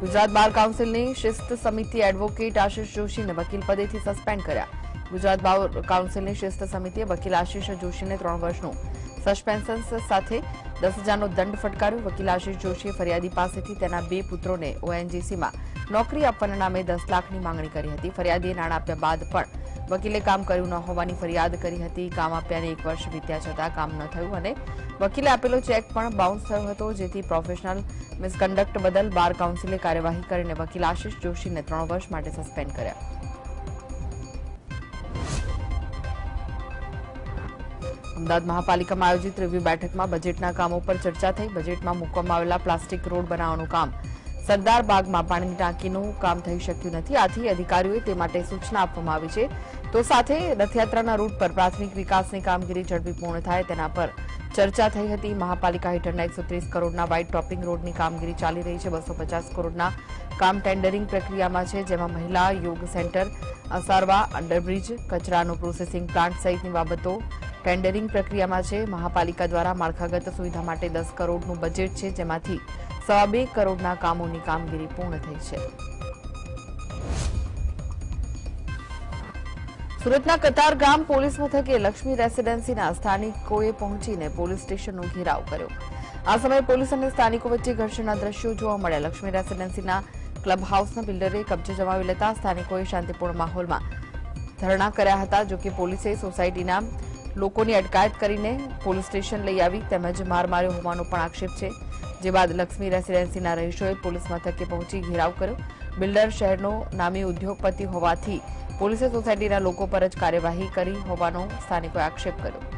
ગુજરાત બાર કાઉન્સિલની શિસ્ત સમિતિ એડવોકેટ આશિષ જોશીને વકીલ પદેથી સસ્પેન્ડ કર્યા ગુજરાત બાર કાઉન્સિલની શિસ્ત સમિતિએ વકીલ આશિષ જોશીને ત્રણ વર્ષનું સસ્પેન્શન સાથે દસ હજારનો દંડ ફટકાર્યો વકીલ આશિષ જોશીએ ફરિયાદી પાસેથી તેના બે પુત્રોને ઓએનજીસીમાં નોકરી આપવાના નામે દસ લાખની માંગણી કરી હતી ફરિયાદીએ નાણાં આપ્યા બાદ પણ વકીલે કામ કર્યું ન હોવાની ફરિયાદ કરી હતી. કામ આપ્યાને એક વર્ષ વીત્યા છતાં કામ ન થયું અને વકીલે આપેલો ચેક પણ બાઉન્સ થયો હતો, જેથી પ્રોફેશનલ મિસકન્ડક્ટ બદલ બાર કાઉન્સિલે કાર્યવાહી કરીને વકીલ આશિષ જોશીને ત્રણ વર્ષ માટે સસ્પેન્ડ કર્યા. અમદાવાદ મહાપાલિકામાં આયોજિત રિવ્યુ બેઠકમાં બજેટના કામો પર ચર્ચા થઈ. બજેટમાં મૂકવામાં આવેલા પ્લાસ્ટિક રોડ બનાવવાનું કામ સરદાર બાગમાં પાણીની ટાંકીનું કામ થઈ શક્યું નથી. આથી અધિકારીઓએ તે માટે સૂચના આપવામાં આવી છે. તો સાથે રથયાત્રાના રૂટ પર પ્રાથમિક વિકાસની કામગીરી ઝડપી પૂર્ણ થાય તેના પર ચર્ચા થઈ હતી. મહાપાલિકા હેઠળના એકસો ત્રીસ કરોડના વ્હાઇટ ટોપિંગ રોડની કામગીરી ચાલી રહી છે. બસો પચાસ કરોડના કામ ટેન્ડરિંગ પ્રક્રિયામાં છે, જેમાં મહિલા યોગ સેન્ટર, અસારવા અંડરબ્રિજ કચરાનો પ્રોસેસિંગ પ્લાન્ટ સહિતની બાબતો ટેન્ડરિંગ પ્રક્રિયામાં છે. મહાપાલિકા દ્વારા માળખાગત સુવિધા માટે દસ કરોડનું બજેટ છે, જેમાંથી સવા બે કરોડના કામોની કામગીરી પૂર્ણ થઈ છે સુરતના કતારગામ પોલીસ મથકે લક્ષ્મી રેસીડેન્સીના સ્થાનિકોએ પહોંચીને પોલીસ સ્ટેશનનો ઘેરાવ કર્યો આ સમયે પોલીસ અને સ્થાનિકો વચ્ચે ઘર્ષણના દ્રશ્યો જોવા મળ્યા લક્ષ્મી રેસીડેન્સીના ક્લબ હાઉસના બિલ્ડરે કબજે જમાવી લેતા સ્થાનિકોએ શાંતિપૂર્ણ માહોલમાં ધરણા કર્યા હતા જોકે પોલીસે સોસાયટીના લોકોની અટકાયત કરીને પોલીસ સ્ટેશન લઈ આવી તેમજ માર માર્યો હોવાનો પણ આક્ષેપ છે જે બાદ લક્ષ્મી રેસીડેન્સીના રહીશોએ પોલીસ મથકે પહોંચી ઘેરાવ કર્યો બિલ્ડર શહેરનો નામી ઉદ્યોગપતિ હોવાથી પોલીસે સોસાયટીના લોકો પર જ કાર્યવાહી કરી હોવાનો સ્થાનિકોએ આક્ષેપ કર્યો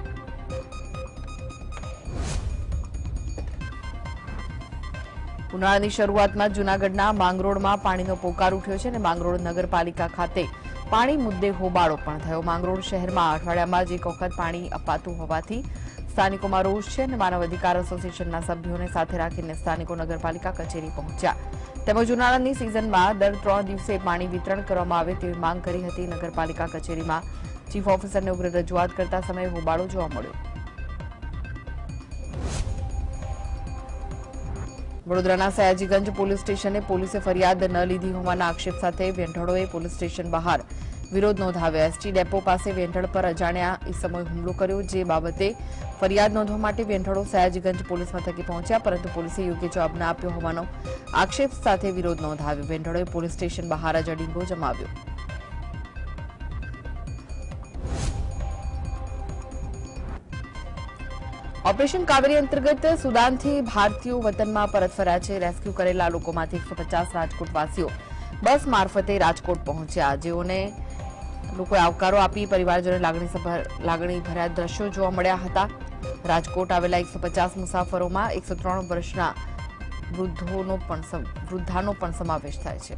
ઉનાળાની શરૂઆતમાં જૂનાગઢના માંગરોળમાં પાણીનો પોકાર ઉઠ્યો છે અને માંગરોળ નગરપાલિકા ખાતે પાણી મુદ્દે હોબાળો પણ થયો માંગરોળ શહેરમાં અઠવાડિયામાં જ એક વખત પાણી અપાતું હોવાથી સ્થાનિકોમાં રોષ છે અને માનવ અધિકાર એસોસિએશનના સભ્યોને સાથે રાખીને સ્થાનિકો નગરપાલિકા કચેરી પહોંચ્યા તેમજ ઉનાળાની સિઝનમાં દર ત્રણ દિવસે પાણી વિતરણ કરવામાં આવે તેવી માંગ કરી હતી નગરપાલિકા કચેરીમાં ચીફ ઓફિસરને ઉગ્ર રજૂઆત કરતા સમયે હોબાળો જોવા મળ્યો વડોદરાના સયાજીગંજ પોલીસ સ્ટેશને પોલીસે ફરિયાદ ન લીધી હોવાના આક્ષેપ સાથે વેંઢળોએ પોલીસ સ્ટેશન બહાર વિરોધ નોંધાવ્યો એસટી ડેપો પાસે વેંઢળ પર અજાણ્યા ઇસમોએ હુમલો કર્યો જે બાબતે ફરિયાદ નોંધવા માટે વેંઢળો સયાજીગંજ પોલીસ મથકે પહોંચ્યા પરંતુ પોલીસે યોગ્ય જવાબ ન આપ્યો હોવાનો આક્ષેપ સાથે વિરોધ નોંધાવ્યો વેંઢળોએ પોલીસ સ્ટેશન બહાર જ અડીંગો જમાવ્યો ઓપરેશન કાવેરી અંતર્ગત સુદાનથી ભારતીયો વતનમાં પરત ફર્યા છે રેસ્ક્યુ કરેલા લોકોમાંથી એકસો પચાસ રાજકોટવાસીઓ બસ મારફતે રાજકોટ પહોંચ્યા જેઓને લોકોએ આવકારો આપી પરિવારજનોને લાગણી લાગણી ભર્યા દ્રશ્યો જોવા મળ્યા હતા રાજકોટ આવેલા એકસો પચાસ મુસાફરોમાં એકસો ત્રણ વર્ષના વૃદ્ધોનો પણ વૃદ્ધાનો પણ સમાવેશ થાય છે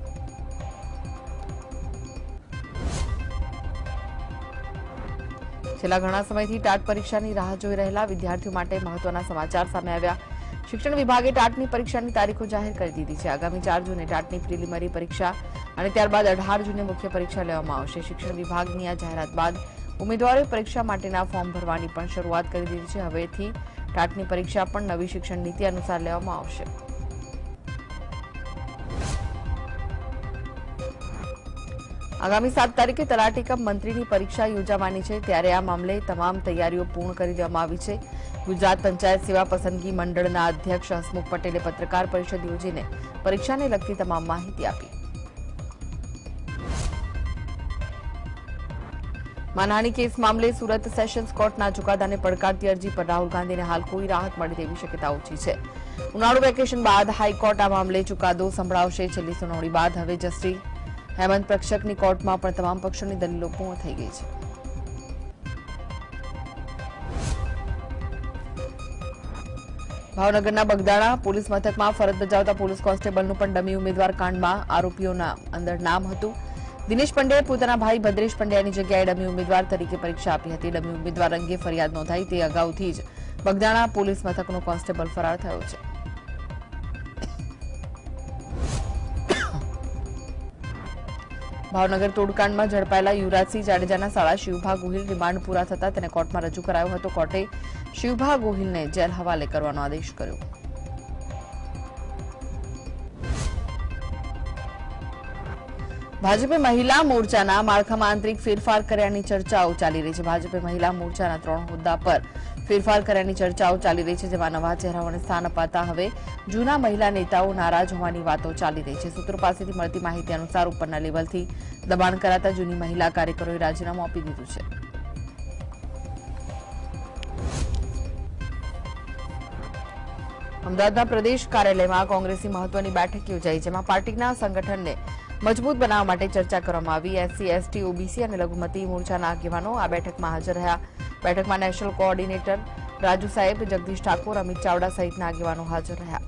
છેલ્લા ઘણા સમયથી ટાટ પરીક્ષાની રાહ જોઈ રહેલા વિદ્યાર્થીઓ માટે મહત્વના સમાચાર સામે આવ્યા શિક્ષણ વિભાગે ટાટની પરીક્ષાની તારીખો જાહેર કરી દીધી છે. આગામી ચાર જૂને ટાટની પ્રિલિમરી પરીક્ષા અને ત્યારબાદ અઢાર જૂને મુખ્ય પરીક્ષા લેવામાં આવશે. શિક્ષણ વિભાગની આ જાહેરાત બાદ ઉમેદવારોએ પરીક્ષા માટેના ફોર્મ ભરવાની પણ શરૂઆત કરી દીધી છે. હવેથી ટાટની પરીક્ષા પણ નવી શિક્ષણ નીતિ અનુસાર લેવામાં આવશે. આગામી સાત તારીખે તલાટી કમ મંત્રીની પરીક્ષા યોજાવાની છે. ત્યારે આ મામલે તમામ તૈયારીઓ પૂર્ણ કરી દેવામાં આવી છે. ગુજરાત પંચાયત સેવા પસંદગી મંડળના અધ્યક્ષ હસમુખ પટેલે પત્રકાર પરિષદ યોજીને પરીક્ષાને લગતી તમામ માહિતી આપી. માનહાની કેસ મામલે સુરત સેશન્સ કોર્ટના ચુકાદાને પડકારતી અરજી પર રાહુલ ગાંધીને હાલ કોઈ રાહત મળે તેવી શક્યતા ઓછી છે. ઉનાળુ વેકેશન બાદ હાઈકોર્ટ આ મામલે ચુકાદો સંભળાવશે. છેલ્લી સુનાવણી બાદ હવે જસ્ટિસ હેમંત પ્રક્ષકની કોર્ટમાં પણ તમામ પક્ષોની દલીલો પૂર્ણ થઈ ગઈ છે. ભાવનગરના બગદાણા પોલીસ મથકમાં ફરજ બજાવતા પોલીસ કોન્સ્ટેબલનું પણ ડમી ઉમેદવાર કાંડમાં આરોપીઓના અંદર નામ હતું. દિનેશ પંડ્યાએ પોતાના ભાઈ ભદ્રેશ પંડ્યાની જગ્યાએ ડમી ઉમેદવાર તરીકે પરીક્ષા આપી હતી. ડમી ઉમેદવાર અંગે ફરિયાદ નોંધાઈ તે અગાઉથી જ બગદાણા પોલીસ મથકનો કોન્સ્ટેબલ ફરાર થયો છે. ભાવનગર તોડકાંડમાં ઝડપાયેલા યુવરાજસિંહ જાડેજાના સાળા શિવભા ગોહિલ રિમાન્ડ પૂરા થતા તેને કોર્ટમાં રજૂ કરાયો હતો. કોર્ટે શિવભા ગોહિલને જેલ હવાલે કરવાનો આદેશ કર્યો ભાજપે મહિલા મોરચાના માળખામાં આંતરિક ફેરફાર કર્યાની ચર્ચાઓ ચાલી રહી છે ભાજપે મહિલા મોરચાના ત્રણ હોદ્દા પર ફેરફાર કર્યાની ચર્ચાઓ ચાલી રહી છે જેમાં નવા ચહેરાઓને સ્થાન અપાતા હવે જૂના મહિલા નેતાઓ નારાજ હોવાની વાતો ચાલી રહી છે સૂત્રો પાસેથી મળતી માહિતી અનુસાર ઉપરના લેવલથી દબાણ કરાતા જૂની મહિલા કાર્યકરોએ રાજીનામું આપી દીધું છે અમદાવાદના પ્રદેશ કાર્યાલયમાં કોંગ્રેસની મહત્વની બેઠક યોજાઈ, જેમાં પાર્ટીના સંગઠનને મજબૂત બનાવવા માટે ચર્ચા કરવામાં આવી. એસસી, એસટી, ઓબીસી અને લઘુમતી મોરચાના આગેવાનો આ બેઠકમાં હાજર રહ્યા. બેઠકમાં નેશનલ કોઓર્ડિનેટર રાજુ સાહેબ, જગદીશ ઠાકોર, અમિત ચાવડા સહિતના આગેવાનો હાજર રહ્યા.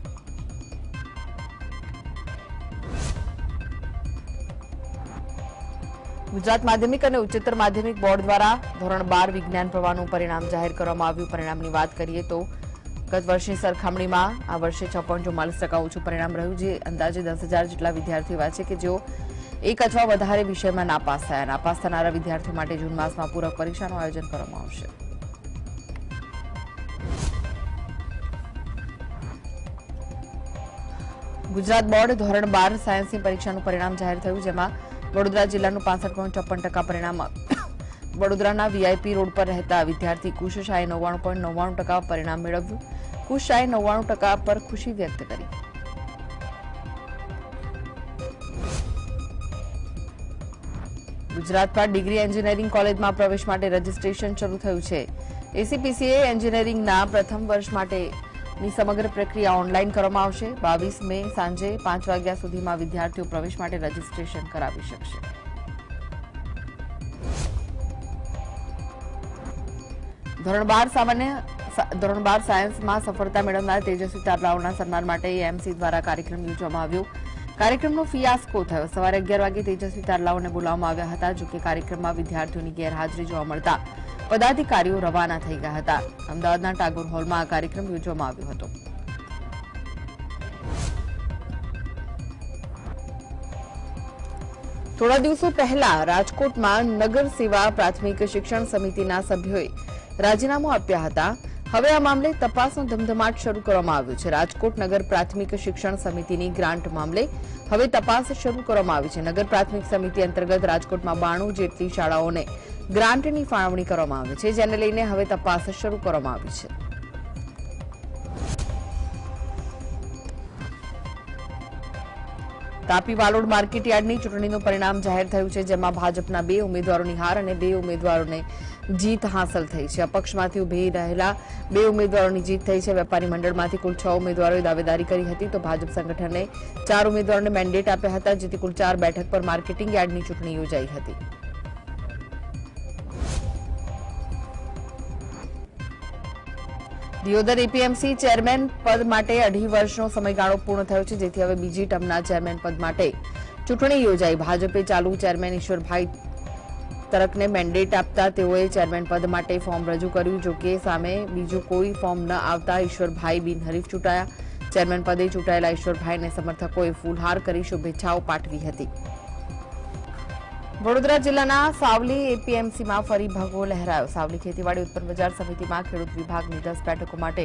ગુજરાત માધ્યમિક અને ઉચ્ચતર માધ્યમિક બોર્ડ દ્વારા ધોરણ બાર વિજ્ઞાન પ્રવાહનું પરિણામ જાહેર કરવામાં આવ્યું. પરિણામની વાત કરીએ તો ગત વર્ષની સરખામણીમાં આ વર્ષે છ પોઈન્ટ ચુમ્માલીસ ટકા ઓછું પરિણામ રહ્યું જે અંદાજે દસ હજાર જેટલા વિદ્યાર્થીઓ એવા છે કે જેઓ એક અથવા વધારે વિષયમાં નાપાસ થયા નાપાસ થનારા વિદ્યાર્થીઓ માટે જૂન માસમાં પૂરક પરીક્ષાનું આયોજન કરવામાં આવશે ગુજરાત બોર્ડ ધોરણ બાર સાયન્સની પરીક્ષાનું પરિણામ જાહેર થયું જેમાં વડોદરા જિલ્લાનું પાસઠ પોઈન્ટ ચોપન ટકા પરિણામ વડોદરાના વીઆઈપી રોડ પર રહેતા વિદ્યાર્થી કુશ શાહે નવ્વાણું પોઈન્ટ નવ્વાણું ટકા પરિણામ મેળવ્યું કુશ શાહે નવ્વાણું ટકા પર ખુશી વ્યક્ત કરી. ગુજરાતમાં ડિગ્રી એન્જિનિયરિંગ કોલેજમાં પ્રવેશ માટે રજીસ્ટ્રેશન શરૂ થયું છે. એસીપીસીએ એન્જિનિયરિંગના પ્રથમ વર્ષ માટેની સમગ્ર પ્રક્રિયા ઓનલાઈન કરવામાં આવશે. બાવીસ મે સાંજે પાંચ વાગ્યા સુધીમાં વિદ્યાર્થીઓ પ્રવેશ માટે રજીસ્ટ્રેશન કરાવી શકશે. ધોરણ બાર સામાન્ય ધોરણ બાર સાયન્સમાં સફળતા મેળવનાર તેજસ્વી તારલાઓના સન્માન માટે એએમસી દ્વારા કાર્યક્રમ યોજવામાં આવ્યો કાર્યક્રમનો ફિયાસ્કો થયો સવારે અગિયાર વાગે તેજસ્વી તારલાઓને બોલાવવામાં આવ્યા હતા જોકે કાર્યક્રમમાં વિદ્યાર્થીઓની ગેરહાજરી જોવા મળતા પદાધિકારીઓ રવાના થઈ ગયા હતા અમદાવાદના ટાગોર હોલમાં આ કાર્યક્રમ યોજવામાં આવ્યો હતો થોડા દિવસો પહેલા રાજકોટમાં નગર સેવા પ્રાથમિક શિક્ષણ સમિતિના સભ્યોએ રાજીનામું આપ્યા હતા હવે આ મામલે તપાસનો ધમધમાટ શરૂ કરવામાં આવ્યો છે. રાજકોટ નગર પ્રાથમિક શિક્ષણ સમિતિની ગ્રાન્ટ મામલે હવે તપાસ શરૂ કરવામાં આવી છે. નગર પ્રાથમિક સમિતિ અંતર્ગત રાજકોટમાં બાણું જેટલી શાળાઓને ગ્રાન્ટની ફાળવણી કરવામાં આવી છે, જેને લઈને હવે તપાસ શરૂ કરવામાં આવી છે. તાપી વાલોડ માર્કેટ યાર્ડની ચૂંટણીનું પરિણામ જાહેર થયું છે, જેમાં ભાજપના બે ઉમેદવારોની હાર અને બે ઉમેદવારોને જીત હાંસલ થઈ છે. અપક્ષમાંથી ઊભી રહેલા બે ઉમેદવારોની જીત થઈ છે. વેપારી મંડળમાંથી કુલ છ ઉમેદવારોએ દાવેદારી કરી હતી તો ભાજપ સંગઠને ચાર ઉમેદવારોને મેન્ડેટ આપ્યા હતા, જેથી કુલ ચાર બેઠક પર માર્કેટિંગ યાર્ડની ચૂંટણી યોજાઈ હતી. દિયોદર એપીએમસી ચેરમેન પદ માટે અઢી વર્ષનો સમયગાળો પૂર્ણ થયો છે, જેથી હવે બીજી ટર્મના ચેરમેન પદ માટે ચૂંટણી યોજાઈ. ભાજપે ચાલુ ચેરમેન ઈશ્વરભાઈ તરકને મેન્ડેટ આપતા તેઓએ ચેરમેન પદ માટે ફોર્મ રજૂ કર્યું જો કે સામે બીજું કોઈ ફોર્મ ન આવતા ઈશ્વરભાઈ બિનહરીફ ચૂંટાયા ચેરમેન પદે ચૂંટાયેલા ઈશ્વરભાઈને સમર્થકોએ ફૂલહાર કરી શુભેચ્છાઓ પાઠવી હતી વડોદરા જિલ્લાના સાવલી એપીએમસીમાં ફરી ભગવો લહેરાયો સાવલી ખેતીવાડી ઉત્પન્ન બજાર સમિતિમાં ખેડૂત વિભાગની દસ બેઠકો માટે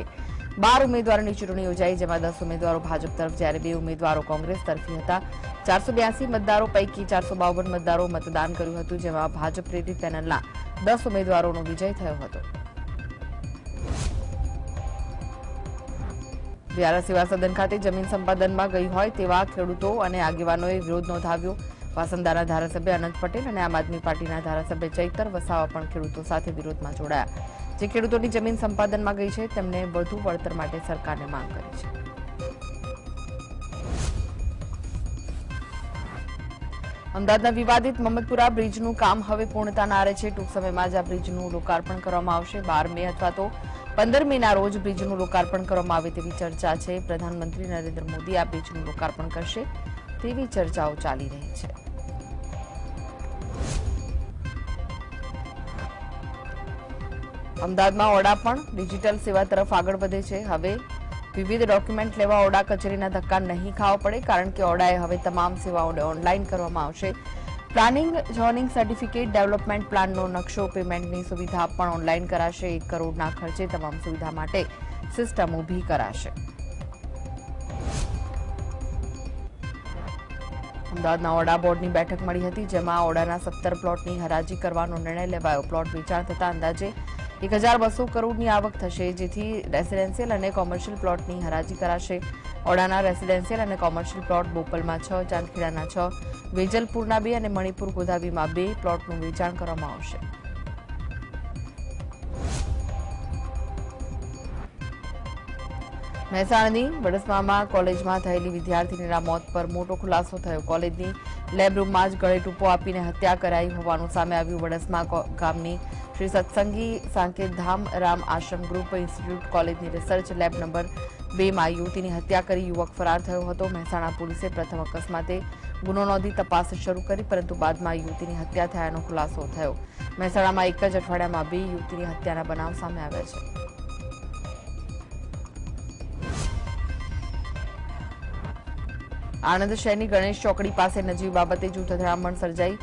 બાર ઉમેદવારોની ચૂંટણી યોજાઈ જેમાં દસ ઉમેદવારો ભાજપ તરફ જ્યારે બે ઉમેદવારો કોંગ્રેસ તરફી હતા ચારસો બ્યાસી મતદારો પૈકી ચારસો બાવન મતદારો મતદાન કર્યું હતું જેમાં ભાજપ પ્રેરિત પેનલના દસ ઉમેદવારોનો વિજય થયો હતો વ્યારા સેવા સદન ખાતે જમીન સંપાદનમાં ગઈ હોય તેવા ખેડૂતો અને આગેવાનોએ વિરોધ નોંધાવ્યો વાસંદાના ધારાસભ્ય અનંત પટેલ અને આમ આદમી પાર્ટીના ધારાસભ્ય ચૈતર વસાવા પણ ખેડૂતો સાથે વિરોધમાં જોડાયા જે ખેડૂતોની જમીન સંપાદનમાં ગઈ છે, તેમને વધુ વળતર માટે સરકારને માંગ કરી છે. અમદાવાદના વિવાદિત મહમ્મદપુરા બ્રિજનું કામ હવે પૂર્ણતાના આરે છે. ટૂંક સમયમાં જ આ બ્રિજનું લોકાર્પણ કરવામાં આવશે. બાર મે અથવા તો પંદર મેના રોજ બ્રિજનું લોકાર્પણ કરવામાં આવે તેવી ચર્ચા છે. પ્રધાનમંત્રી નરેન્દ્ર મોદી આ બ્રિજનું લોકાર્પણ કરશે તેવી ચર્ચાઓ ચાલી રહી છે. અમદાવાદમાં ઓડા પણ ડિજિટલ સેવા તરફ આગળ વધે છે. હવે વિવિધ ડોક્યુમેન્ટ લેવા ઓડા કચેરીના ધક્કા નહીં ખાવા પડે, કારણ કે ઓડાએ હવે તમામ સેવાઓને ઓનલાઈન કરવામાં આવશે. પ્લાનિંગ, ઝોનિંગ સર્ટિફિકેટ, ડેવલપમેન્ટ પ્લાનનો નકશો, પેમેન્ટની સુવિધા પણ ઓનલાઈન કરાશે. એક કરોડના ખર્ચે તમામ સુવિધા માટે સિસ્ટમ ઊભી કરાશે. અમદાવાદના ઓડા બોર્ડની બેઠક મળી હતી, જેમાં ઓડાના સત્તર પ્લોટની હરાજી કરવાનો નિર્ણય લેવાયો. પ્લોટ વેચાણ થતા અંદાજે એક હજાર બસો કરોડની આવક થશે, જેથી રેસિડેન્શિયલ અને કોમર્શિયલ પ્લોટની હરાજી કરાશે. ઓડાના રેસિડેન્શિયલ અને કોમર્શિયલ પ્લોટ બોપલમાં છ, ચાંદખેડાના છ, વેજલપુરના બે અને મણિપુર ગોધાવીમાં બે પ્લોટનું વેચાણ કરવામાં આવશે. મહેસાણાની વડસમામાં કોલેજમાં થયેલી વિદ્યાર્થીનીના મોત પર મોટો ખુલાસો થયો. કોલેજની લેબ રૂમમાં જ ગળે ટૂંપો આપીને હત્યા કરાઈ હોવાનું સામે આવ્યું વડસમા ગામની શ્રી સત્સંગી સાંકેત ધામ રામ આશ્રમ ગ્રુપ ઇન્સ્ટિટ્યૂટ કોલેજની રિસર્ચ લેબ નંબર બેમાં યુવતીની હત્યા કરી, યુવક ફરાર થયો હતો. મહેસાણા પોલીસે પ્રથમ અકસ્માતે ગુનો નોંધી તપાસ શરૂ કરી, પરંતુ બાદમાં યુવતીની હત્યા થયાનો ખુલાસો થયો. મહેસાણામાં એક જ અઠવાડિયામાં બે યુવતીની હત્યાના બનાવ સામે આવ્યા છે. આણંદ શહેરની ગણેશ ચોકડી પાસે નજીવી બાબતે જૂથ અથડામણ સર્જાઈ.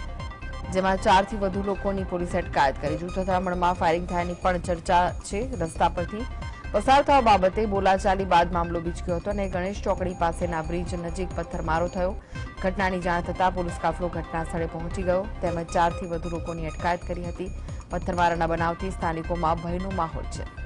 જેમાં ચારથી વધુ લોકોની પોલીસે અટકાયત કરી. જૂથ અથડામણમાં ફાયરિંગ થયાની પણ ચર્ચા છે રસ્તા પરથી. પસાર થવા બાબતે બોલાચાલી બાદ મામલો બીચક્યો હતો અને ગણેશ ચોકડી પાસેના બ્રિજ નજીક પથ્થરમારો થયો. ઘટનાની જાણ થતાં પોલીસ કાફલો ઘટના સ્થળે પહોંચી ગયો. તેમજ ચારથી વધુ લોકોની અટકાયત કરી હતી. પથ્થરમારાના બનાવથી સ્થાનિકોમાં ભયનો માહોલ છે.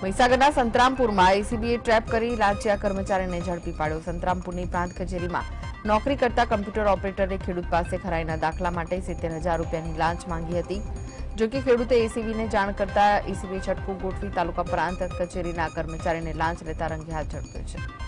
મહીસાગરના સંતરામપુરમાં એસીબીએ ટ્રેપ કરી લાંચિયા કર્મચારીને ઝડપી પાડ્યો સંતરામપુરની પ્રાંત કચેરીમાં નોકરી કરતા કમ્પ્યુટર ઓપરેટરે ખેડૂત પાસે ખરાઈના દાખલા માટે સિત્તેર હજાર રૂપિયાની લાંચ માંગી હતી જો કે ખેડૂતે એસીબીને જાણ કરતા એસીબીએ છટકું ગોઠવી તાલુકા પ્રાંત કચેરીના કર્મચારીને લાંચ લેતા રંગે હાથ ઝડપ્યો છે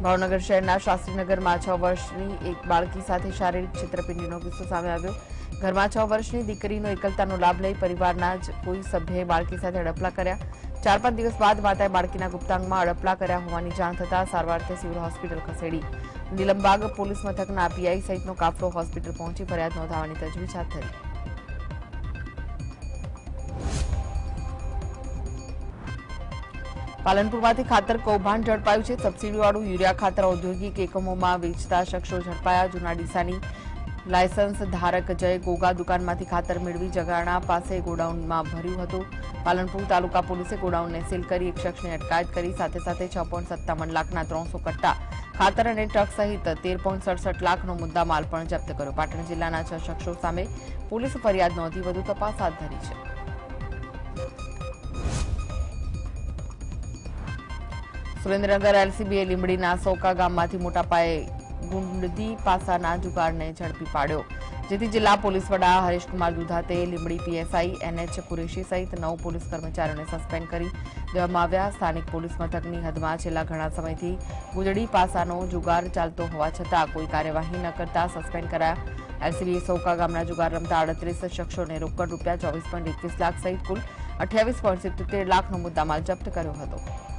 ભાવનગર શહેરના શાસ્ત્રીનગરમાં છ વર્ષની એક બાળકી સાથે શારીરિક છેતરપિંડીનો કિસ્સો સામે આવ્યો ઘરમાં છ વર્ષની દીકરીનો એકલતાનો લાભ લઈ પરિવારના જ કોઈ સભ્યએ બાળકી સાથે અડપલા કર્યા. ચાર પાંચ દિવસ બાદ માતાએ બાળકીના ગુપ્તાંગમાં અડપલા કર્યા હોવાની જાણ થતાં સારવારથી સિવિલ હોસ્પિટલ ખસેડી. નિલમબાગ પોલીસ મથકના પીઆઈ સહિતનો કાફલો હોસ્પિટલ પહોંચી ફરિયાદ નોંધાવવાની તજવીજ હાથ ધરી. પાલનપુરમાંથી ખાતર કૌભાંડ ઝડપાયું છે. સબસિડીવાળું યુરિયા ખાતર ઔદ્યોગિક એકમોમાં વેચતા શખ્સો ઝડપાયા. જૂના ડીસાની લાયસન્સ ધારક જય ગોગા દુકાનમાંથી ખાતર મેળવી જગાણા પાસે ગોડાઉનમાં ભર્યું હતું પાલનપુર તાલુકા પોલીસે ગોડાઉનને સીલ કરી એક શખ્સની અટકાયત કરી સાથે સાથે છ પોઈન્ટ સત્તાવન લાખના ત્રણસો કટ્ટા ખાતર અને ટ્રક સહિત તેર પોઈન્ટ સડસઠ લાખનો મુદ્દામાલ પણ જપ્ત કર્યો પાટણ જિલ્લાના છ શખ્સો સામે પોલીસે ફરિયાદ નોંધી વધુ તપાસ હાથ ધરી છે સુરેન્દ્રનગર એલસીબીએ લીંબડીના સોકા ગામમાંથી મોટા પાયે ગુંડદી પાસાના જુગારને ઝડપી પાડ્યો જેથી જિલ્લા પોલીસ વડા હરેશકુમાર દુધાતે લીંબડી પીએસઆઈ એનએચ કુરેશી સહિત નવ પોલીસ કર્મચારીઓને સસ્પેન્ડ કરી દેવામાં આવ્યા સ્થાનિક પોલીસ મથકની હદમાં છેલ્લા ઘણા સમયથી ગુંડડી પાસાનો જુગાર ચાલતો હોવા છતાં કોઈ કાર્યવાહી ન કરતા સસ્પેન્ડ કરાયા એલસીબીએ સૌકા ગામના જુગાર રમતા આડત્રીસ શખ્સોને રોકડ રૂપિયા ચોવીસ પોઈન્ટ એકવીસ લાખ સહિત કુલ અઠ્યાવીસ પોઈન્ટ સિત્તોતેર લાખનો મુદ્દામાલ જપ્ત કર્યો હતો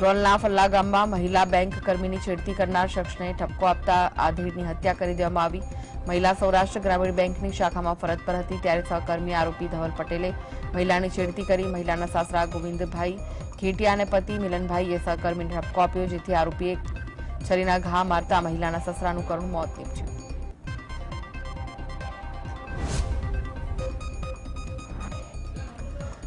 ડ્રોલના ફલ્લા ગામમાં મહિલા બેંક કર્મીની છેડતી કરનાર શખ્સને ઠપકો આપતા આધેડની હત્યા કરી દેવામાં આવી મહિલા સૌરાષ્ટ્ર ગ્રામીણ બેંકની શાખામાં ફરજ પર હતી ત્યારે સહકર્મી આરોપી ધવલ પટેલે મહિલાની છેડતી કરી મહિલાના સાસરા ગોવિંદભાઈ ઘેટિયા અને પતિ મિલનભાઈએ સહકર્મીને ઠપકો આપ્યો જેથી આરોપીએ છરીના ઘા મારતા મહિલાના સસરાનું કરુણ મોત નીપજ્યું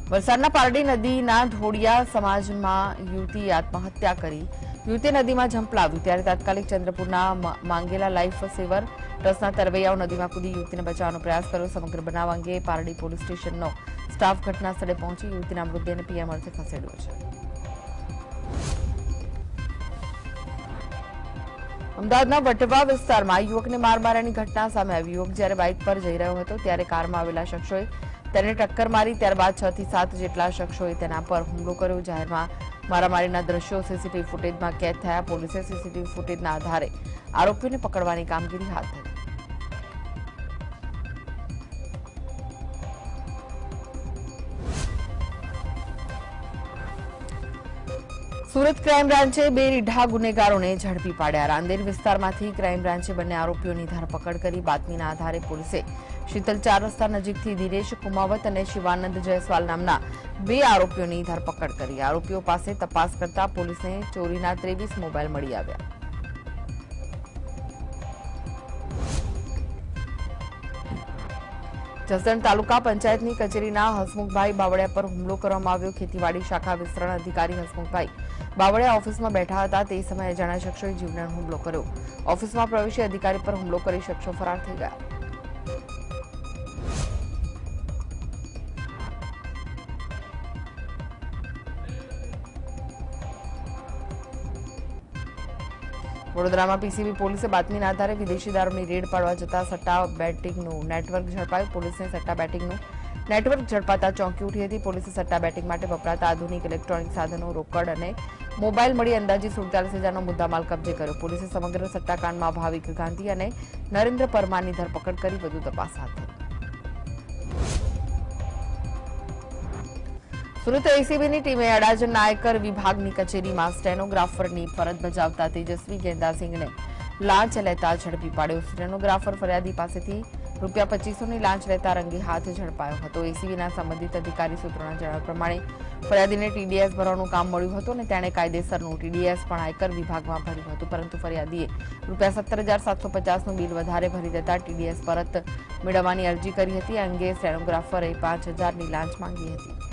વલસાડના પારડી નદીના ધોડિયા સમાજમાં યુવતી આત્મહત્યા કરી. યુવતી નદીમાં ઝંપલાવ્યું. ત્યારે તાત્કાલિક ચંદ્રપુરના માંગેલા લાઈફ સેવર ટ્રસ્ટના તરવૈયાઓ નદીમાં કૂદી યુવતીને બચાવવાનો પ્રયાસ કર્યો. સમગ્ર બનાવ અંગે પારડી પોલીસ સ્ટેશનનો સ્ટાફ ઘટના સ્થળે પહોંચી યુવતીના મૃતદેહને પીએમ અર્થે ખસેડ્યો છે. અમદાવાદના વટવા વિસ્તારમાં યુવકને માર માર્યાની ઘટના સામે આવી. યુવક જ્યારે બાઇક પર જઈ રહ્યો હતો, ત્યારે કારમાં આવેલા શખ્સોએ તેને ટક્કર મારી ત્યારબાદ છ થી સાત જેટલા શખ્સોએ તેના પર હુમલો કર્યો જાહેરમાં મારામારીના દ્રશ્યો સીસીટીવી ફૂટેજમાં કેદ થયા પોલીસે સીસીટીવી ફૂટેજના આધારે આરોપીઓને પકડવાની કામગીરી હાથ ધરી સુરત ક્રાઇમ બ્રાન્ચે બે રીઢા ગુનેગારોને ઝડપી પાડ્યા રાંદેર વિસ્તારમાંથી ક્રાઇમ બ્રાન્ચે બંને આરોપીઓની ધરપકડ કરી બાતમીના આધારે પોલીસે शीतल चार रस्ता नजीक दिनेश कुमावत और शिवानंद जयसवाल नामना बे आरोपियों की धरपकड़ की आरोपी पास तपास करता पुलिस ने चोरी तेवीस मोबाइल मिली आया जसण तालुका पंचायत की कचेरी हसमुखभा बवड़िया पर हमला कर खेतीवाड़ी शाखा विस्तरण अधिकारी हसमुखभा बवड़िया ऑफ़िस में बैठा था समय अजाण्या शख्सों जीवन हमलो कर ऑफ़िस में प्रवेश अधिकारी पर हमला कर शख्सों फरार थी गया વડોદરામાં પીસીબી પોલીસે બાતમીના આધારે વિદેશી દારૂની રેડ પાડવા જતા સટ્ટા બેટિંગનું નેટવર્ક ઝડપાયું પોલીસને સટ્ટા બેટિંગનું નેટવર્ક ઝડપાતા ચોંકી ઉઠી હતી પોલીસે સટ્ટા બેટિંગ માટે વપરાતા આધુનિક ઇલેક્ટ્રોનિક સાધનો રોકડ અને મોબાઈલ મળી અંદાજે સુડતાલીસ હજારનો મુદ્દામાલ કબજે કર્યો પોલીસે સમગ્ર સટ્ટાકાંડમાં ભાવિક ગાંધી અને નરેન્દ્ર પરમારની ધરપકડ કરી વધુ તપાસ હાથ ધરી સુરત એસીબીની ટીમે અડાજણના આયકર વિભાગની કચેરીમાં સ્ટેનોગ્રાફરની ફરજ બજાવતા તેજસ્વી ગેંદાસિંહને લાંચ લેતા ઝડપી પાડ્યો સ્ટેનોગ્રાફર ફરિયાદી પાસેથી રૂપિયા પચીસોની લાંચ લેતા રંગે હાથ ઝડપાયો હતો એસીબીના સંબંધિત અધિકારી સૂત્રોના જણાવ્યા પ્રમાણે ફરિયાદીને ટીડીએસ ભરવાનું કામ મળ્યું હતું અને તેણે કાયદેસરનું ટીડીએસ પણ આયકર વિભાગમાં ભર્યું હતું પરંતુ ફરિયાદીએ રૂપિયા સત્તર હજાર સાતસો પચાસનું બિલ વધારે ભરી દેતા ટીડીએસ પરત મેળવવાની અરજી કરી હતી આ અંગે સ્ટેનોગ્રાફરે પાંચ હજારની લાંચ માંગી હતી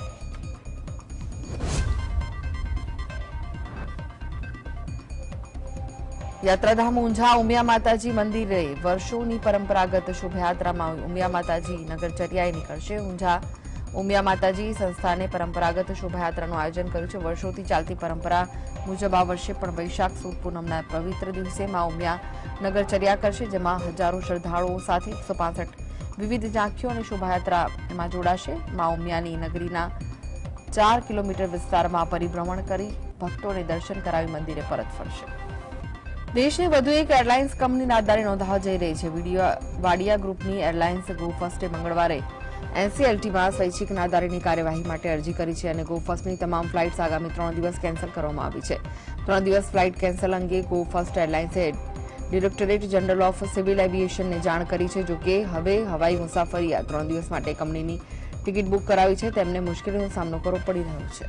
યાત્રાધામ ઊંઝા ઉમિયા માતાજી મંદિરે વર્ષોની પરંપરાગત શોભાયાત્રામાં ઉમિયા માતાજી નગરચર્યાએ નીકળશે. ઊંઝા ઉમિયા માતાજી સંસ્થાને પરંપરાગત શોભાયાત્રાનું આયોજન કર્યું છે. વર્ષોથી ચાલતી પરંપરા મુજબ આ વર્ષે પણ વૈશાખ સુદ પૂનમના પવિત્ર દિવસે મા ઉમિયા નગરચર્યા કરશે, જેમાં હજારો શ્રદ્ધાળુઓ સાથે એકસો વિવિધ ઝાંખીઓ અને શોભાયાત્રા એમાં જોડાશે. મા ઉમિયાની નગરીના ચાર કિલોમીટર વિસ્તારમાં પરિભ્રમણ કરી ભક્તોને દર્શન કરાવી મંદિરે પરત ફરશે. દેશની વધુ એક એરલાઇન્સ કંપની નાદારી નોંધાવા જઈ રહી છે વિડીયો વાડિયા ગ્રુપની એરલાઇન્સ ગો ફર્સ્ટે મંગળવારે એનસીએલટીમાં સ્વૈચ્છિક નાદારીની કાર્યવાહી માટે અરજી કરી છે અને ગો ફર્સ્ટની તમામ ફ્લાઇટ્સ આગામી ત્રણ દિવસ કેન્સલ કરવામાં આવી છે ત્રણ દિવસ ફ્લાઇટ કેન્સલ અંગે ગો ફર્સ્ટ એરલાઇન્સે ડિરેક્ટરેટ જનરલ ઓફ સિવિલ એવિએશનને જાણ કરી છે જોકે હવે હવાઈ મુસાફરી આ ત્રણ દિવસ માટે કંપનીની ટિકિટ બુક કરાવી છે તેમને મુશ્કેલીનો સામનો કરવો પડી રહ્યો છે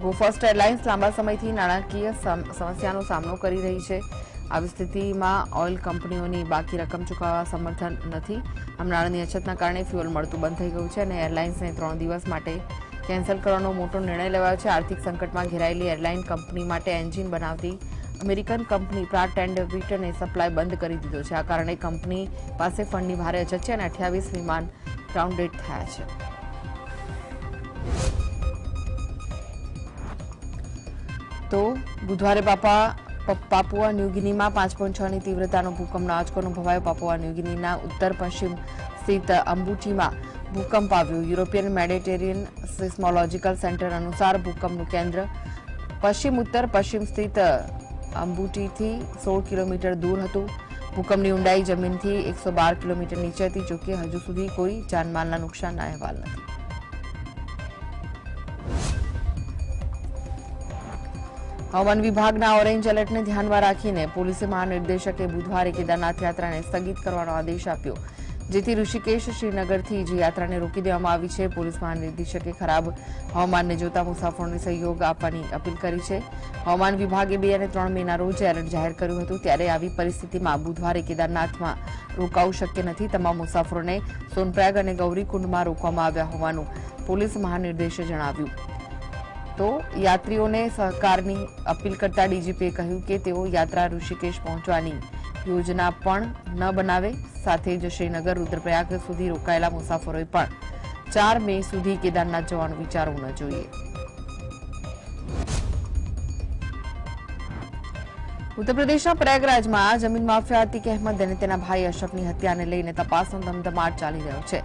ગો ફર્સ્ટ એરલાઇન્સ લાંબા સમયથી નાણાકીય સમ- સમસ્યાનો સામનો કરી રહી છે. આવી સ્થિતિમાં ઓઇલ કંપનીઓની બાકી રકમ ચૂકવવા સમર્થન નથી. આમ નાણાંની અછતના કારણે ફ્યુઅલ મળતું બંધ થઈ ગયું છે અને એરલાઇન્સને ત્રણ દિવસ માટે કેન્સલ કરવાનો મોટો નિર્ણય લેવાયો છે. આર્થિક સંકટમાં ઘેરાયેલી એરલાઇન કંપની માટે એન્જિન બનાવતી અમેરિકન કંપની પ્રાટ એન્ડ વિટને સપ્લાય બંધ કરી દીધો છે. આ કારણે કંપની પાસે ફંડની ભારે અછત છે અને અઠ્યાવીસ વિમાન ગ્રાઉન્ડેડ થયા છે. તો બુધવારે પાપા પ- પાપુઆ ન્યુગિનીમાં પાંચ પોઈન્ટ છની તીવ્રતાનો ભૂકંપનો આંચકો અનુભવાયો પાપુઆ ન્યુગિનીના ઉત્તર પશ્ચિમ સ્થિત અંબુટીમાં ભૂકંપ આવ્યો યુરોપિયન મેડિટેરિયન સિસ્મોલોજીકલ સેન્ટર અનુસાર ભૂકંપનું કેન્દ્ર પશ્ચિમ ઉત્તર પશ્ચિમ સ્થિત અંબુટીથી સોળ કિલોમીટર દૂર હતું ભૂકંપની ઊંડાઈ જમીનથી એકસો બાર કિલોમીટર નીચે હતી જોકે હજુ સુધી કોઈ જાનમાલના નુકસાનના અહેવાલ નથી હવામાન વિભાગના ઓરેન્જ એલર્ટને ધ્યાનમાં રાખીને પોલીસે મહાનિર્દેશકે બુધવારે કેદારનાથ યાત્રાને સ્થગિત કરવાનો આદેશ આપ્યો જેથી ઋષિકેશ શ્રીનગરથી જે યાત્રાને રોકી દેવામાં આવી છે પોલીસ મહાનિર્દેશકે ખરાબ હવામાનને જોતા મુસાફરોને સહયોગ આપવાની અપીલ કરી છે હવામાન વિભાગે બે અને ત્રણ મેના રોજ એલર્ટ જાહેર કર્યું હતું ત્યારે આવી પરિસ્થિતિમાં બુધવારે કેદારનાથમાં રોકાવું શક્ય નથી તમામ મુસાફરોને સોનપ્રયાગ અને ગૌરીકુંડમાં રોકવામાં આવ્યા હોવાનું પોલીસ મહાનિર્દેશે જણાવ્યું તો યાત્રીઓને સહકારની અપીલ કરતા ડીજીપીએ કહ્યું કે તેઓ યાત્રા ઋષિકેશ પહોંચવાની યોજના પણ ન બનાવે, સાથે જ શ્રીનગર, રુદ્રપ્રયાગ સુધી રોકાયેલા મુસાફરોએ પણ ચાર મે સુધી કેદારનાથ જવાનું વિચારવું ન જોઈએ. ઉત્તર પ્રદેશના પ્રયાગરાજમાં જમીન માફિયા અતિક અહેમદ અને તેના ભાઈ અશરફની હત્યાને લઈને તપાસનો ધમધમાટ ચાલી રહ્યો છે.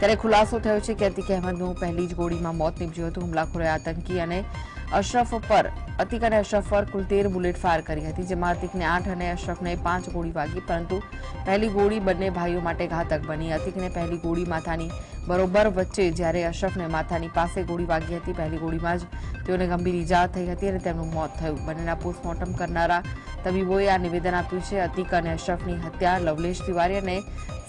ત્યારે ખુલાસો થયો છે. કે અતિક અહેમદનું પહેલી જ ગોળીમાં મોત નીપજ્યું હતું. હુમલાખોરે આતંકી અને અશરફ પર અતિક અને અશરફ પર કુલ તેર બુલેટ ફાયર કરી હતી જેમાં અતિકને આઠ અને અશરફને પાંચ ગોળી વાગી પરંતુ પહેલી ગોળી બંને ભાઈઓ માટે ઘાતક બની અતિકને પહેલી ગોળી માથાની બરોબર વચ્ચે જ્યારે અશરફને માથાની પાસે ગોળી વાગી હતી પહેલી ગોળીમાં જ તેઓને ગંભીર ઈજા થઈ હતી અને તેમનું મોત થયું બંનેના પોસ્ટમોર્ટમ કરનારા તબીબોએ આ નિવેદન આપ્યું છે અતિક અને અશરફની હત્યા લવલેશ તિવારી અને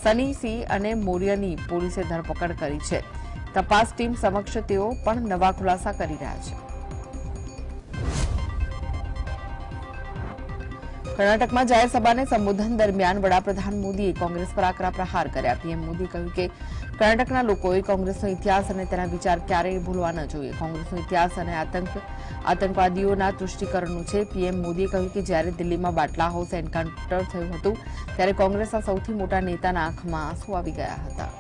સની સી અને મોરિયાની પોલીસે ધરપકડ કરી છે તપાસ ટીમ સમક્ષ તેઓ પણ નવા ખુલાસા કરી રહ્યા છે કર્ણાટકમાં જાહેર સભાને સંબોધન દરમિયાન વડાપ્રધાન મોદીએ કોંગ્રેસ પર આકરા પ્રહાર કર્યા પીએમ મોદીએ કહ્યું કે કર્ણાટકના લોકોએ કોંગ્રેસનો ઇતિહાસ અને તેના વિચાર ક્યારેય ભૂલવા ન જોઈએ કોંગ્રેસનો ઇતિહાસ અને આતંક આતંકવાદીઓના તુષ્ટિકરણનું છે પીએમ મોદીએ કહ્યું કે જ્યારે દિલ્હીમાં બાટલા હાઉસ એન્કાઉન્ટર થયું હતું ત્યારે કોંગ્રેસના સૌથી મોટા નેતાના આંખમાં આંસુ આવી ગયા હતા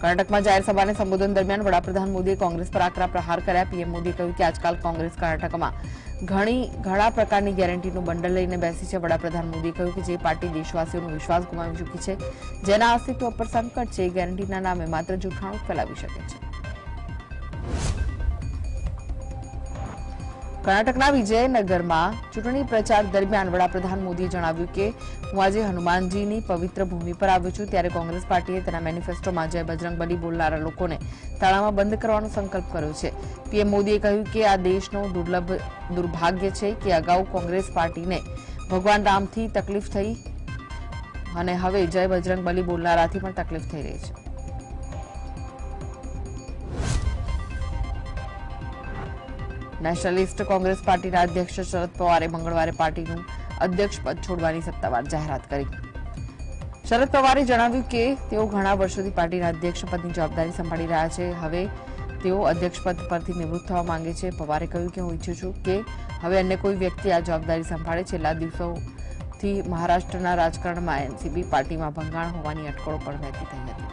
કર્ણાટકમાં જાહેર સભાને સંબોધન દરમિયાન વડાપ્રધાન મોદીએ કોંગ્રેસ પર આકરા પ્રહાર કર્યા પીએમ મોદીએ કહ્યું કે આજકાલ કોંગ્રેસ કર્ણાટકમાં ઘણી ઘણા પ્રકારની ગેરંટીનું બંડલ લઈને બેસી છે વડાપ્રધાન મોદીએ કહ્યું કે જે પાર્ટી દેશવાસીઓનો વિશ્વાસ ગુમાવી ચૂકી છે જેના અસ્તિત્વ પર સંકટ છે એ ગેરંટીના નામે માત્ર જૂઠાણું ફેલાવી શકે છે કર્ણાટકના વિજયનગરમાં ચૂંટણી પ્રચાર દરમિયાન વડાપ્રધાન મોદીએ જણાવ્યું કે હું આજે હનુમાનજીની પવિત્ર ભૂમિ પર આવ્યો છું ત્યારે કોંગ્રેસ પાર્ટીએ તેના મેનિફેસ્ટોમાં જય બજરંગબલી બોલનારા લોકોને તાળામાં બંધ કરવાનો સંકલ્પ કર્યો છે પીએમ મોદીએ કહ્યું કે આ દેશનો દુર્લભ દુર્ભાગ્ય છે કે અગાઉ કોંગ્રેસ પાર્ટીને ભગવાન રામથી તકલીફ થઈ અને હવે જય બજરંગબલી બોલનારાથી પણ તકલીફ થઈ રહી છે નેશનલિસ્ટ કોંગ્રેસ પાર્ટીના અધ્યક્ષ શરદ પવારે મંગળવારે પાર્ટીનું અધ્યક્ષપદ છોડવાની સત્તાવાર જાહેરાત કરી. શરદ પવારે જણાવ્યું કે તેઓ ઘણા વર્ષોથી પાર્ટીના અધ્યક્ષ પદની જવાબદારી સંભાળી રહ્યા છે. હવે તેઓ અધ્યક્ષપદ પરથી નિવૃત્ત થવા માંગે છે. પવારે કહ્યું કે હું ઈચ્છું છું કે હવે અન્ય કોઈ વ્યક્તિ આ જવાબદારી સંભાળે. છેલ્લા દિવસોથી મહારાષ્ટ્રના રાજકારણમાં એનસીબી પાર્ટીમાં ભંગાણ હોવાની અટકળો પણ વહેતી થઈ હતી.